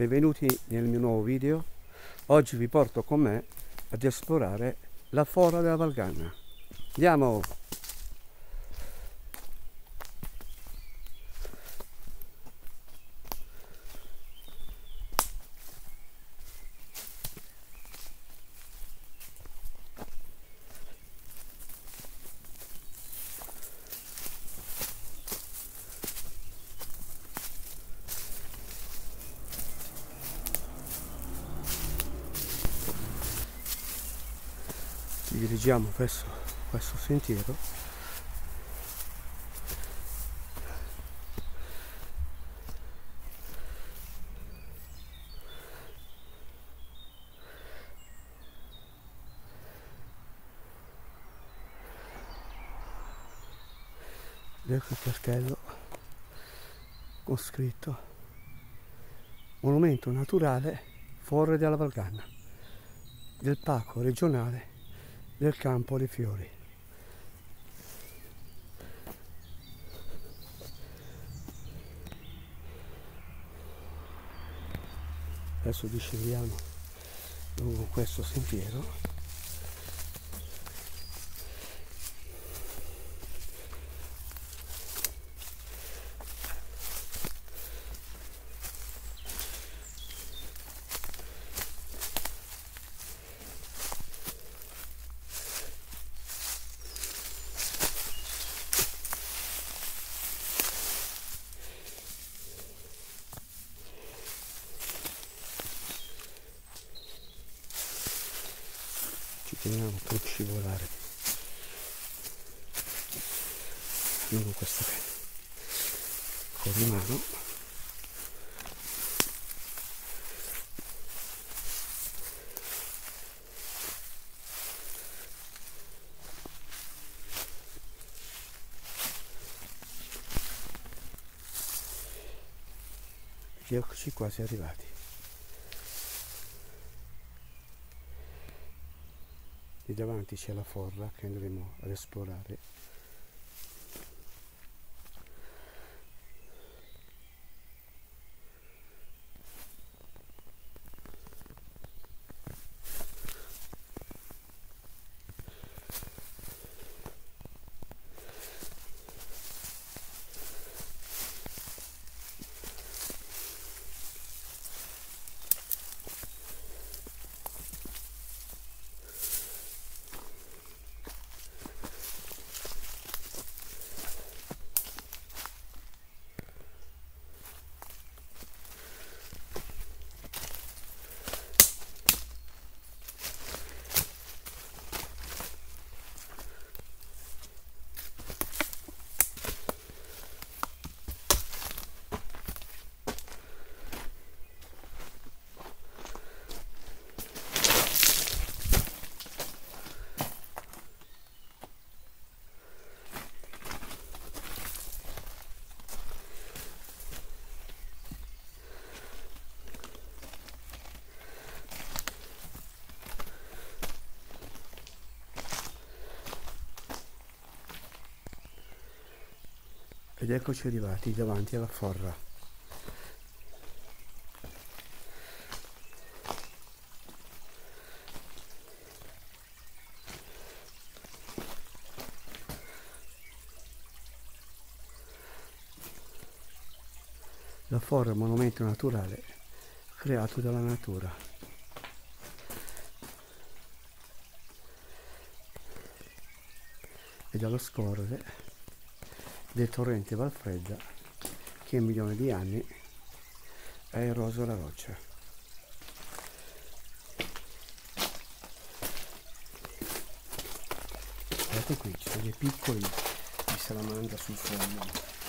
benvenuti nel mio nuovo video. Oggi vi porto con me ad esplorare la fora della Valganna. Andiamo! Dirigiamo verso questo sentiero. Ecco il cartello con scritto monumento naturale Forre della Valganna del parco regionale del campo dei fiori. Adesso discendiamo lungo questo sentiero teniamo per scivolare. Lungo questo corrimano ed eccoci quasi arrivati lì davanti c'è la forra che andremo ad esplorare ed eccoci arrivati davanti alla forra. La forra è un monumento naturale creato dalla natura. E dallo scorrere del torrente Valfredda che in milioni di anni ha eroso la roccia. Guardate qui, ci sono dei piccoli di salamandra sul fondo.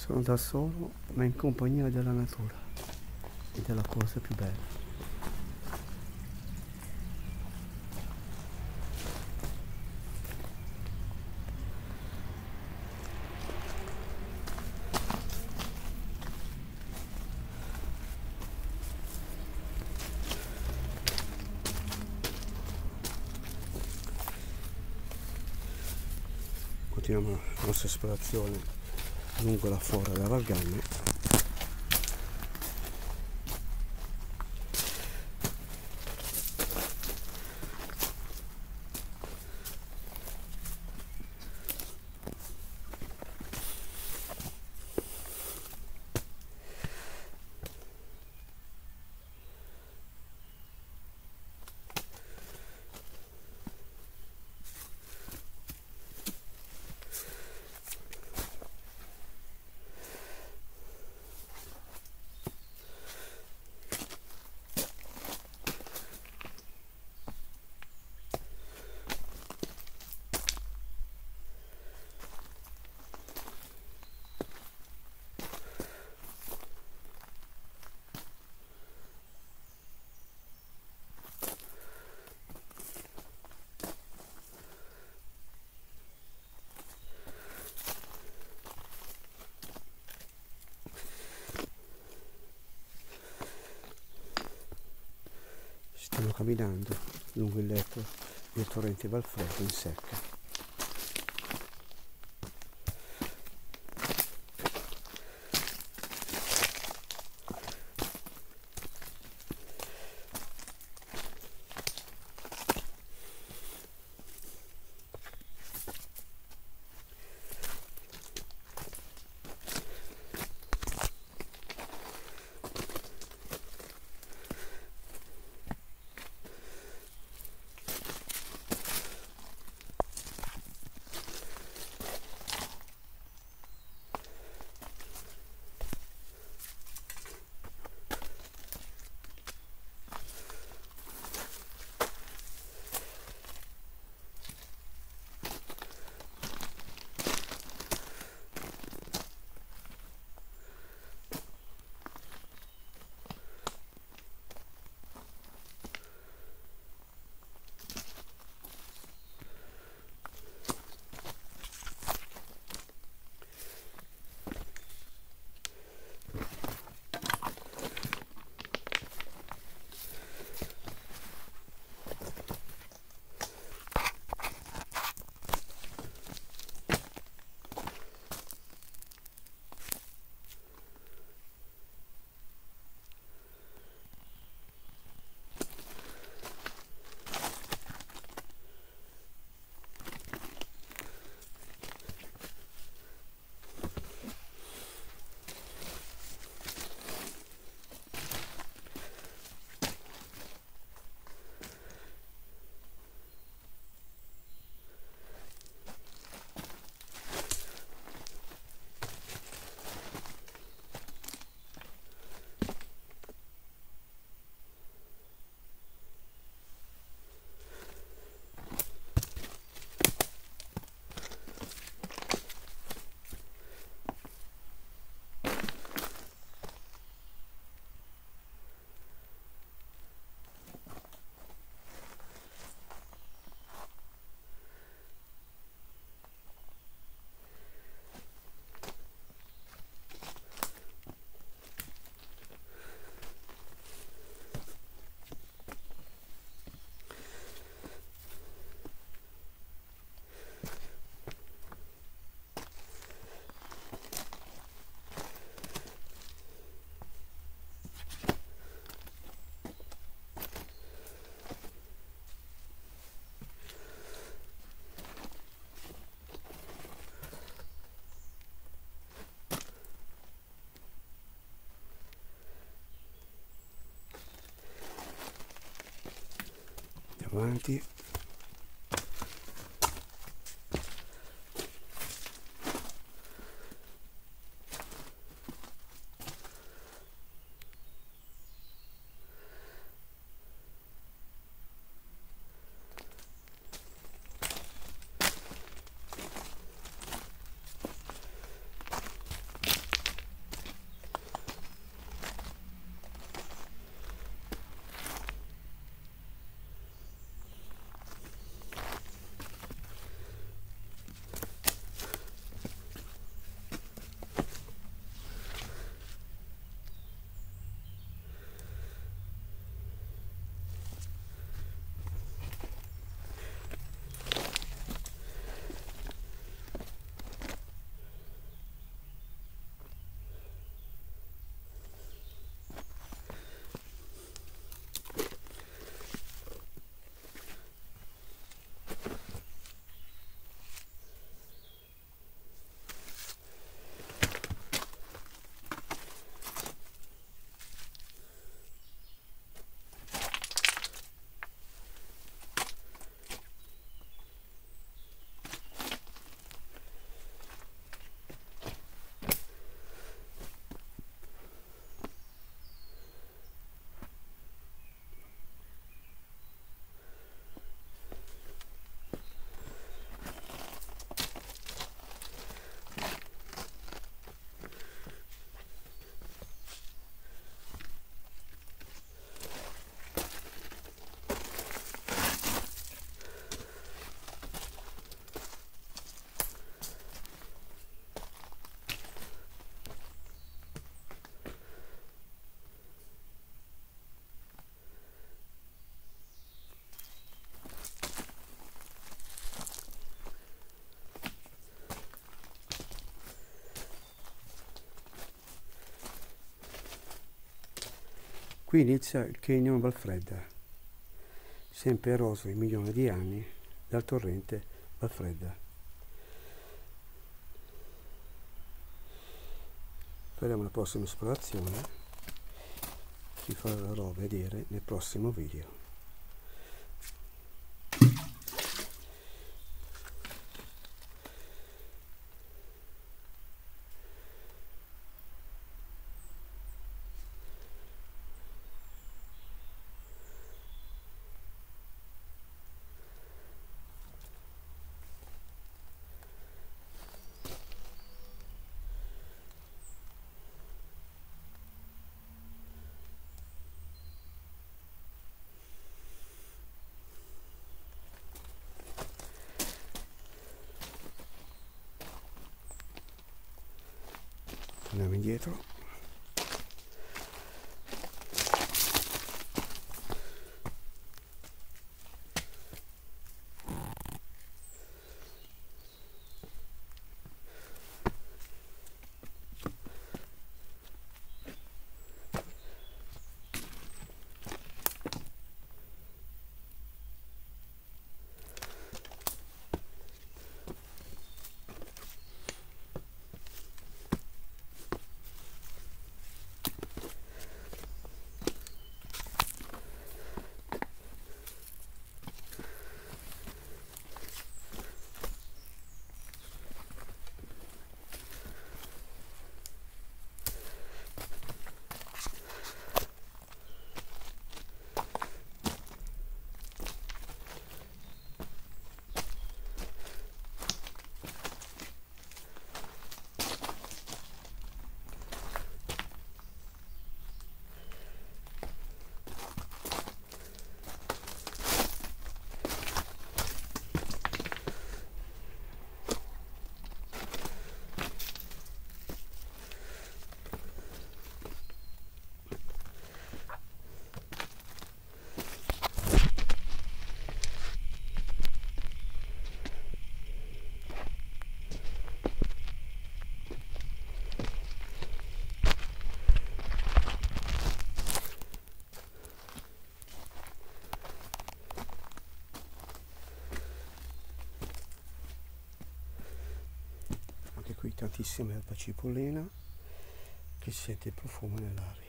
Sono da solo, ma in compagnia della natura ed è la cosa più bella. continuiamo la nostra esplorazione lungo la fora della Valgagne camminando lungo il letto del torrente Valfredo in secca. Avanti Qui inizia il Canyon Valfredda, sempre eroso in milioni di anni dal torrente Valfredda. Faremo la prossima esplorazione, vi farò vedere nel prossimo video. Torniamo indietro qui tantissima erba cipollina che sente il profumo nell'aria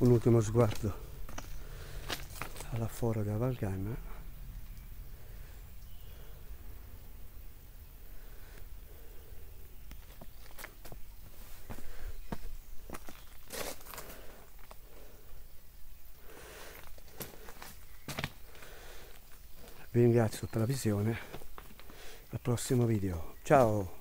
un ultimo sguardo alla fora della Valganna. Vi ringrazio per la visione. Al prossimo video. Ciao